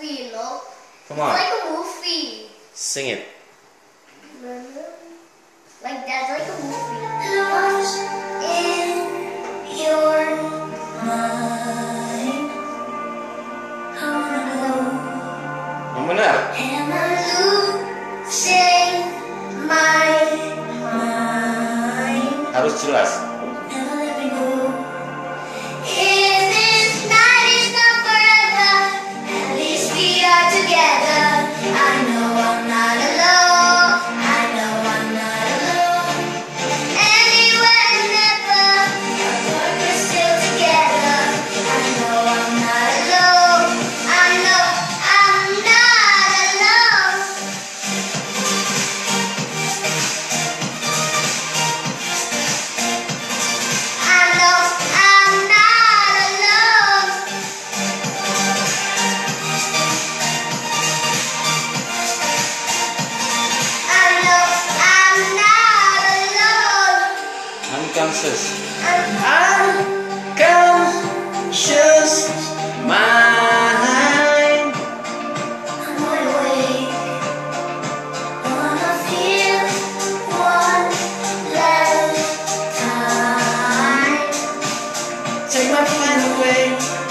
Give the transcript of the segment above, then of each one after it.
movie, look. Come on, Like a movie. sing it. Like that's like a movie. Lost in your mind. Am I losing my mind? Harus jelas. Together. Kansas. Unconscious mind. I'm awake. Wanna feel one last time. Take my mind away.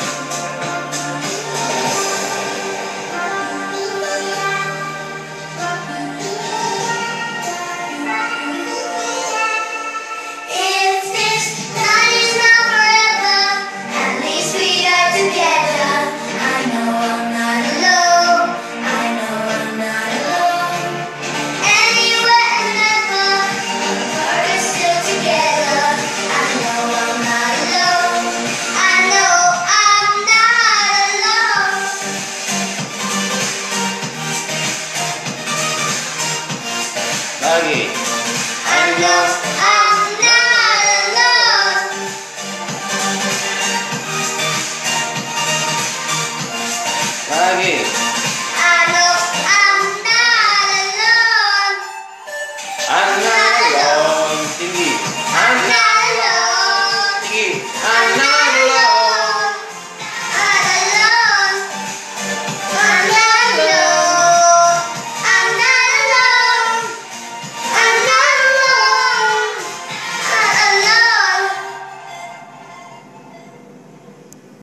And I'm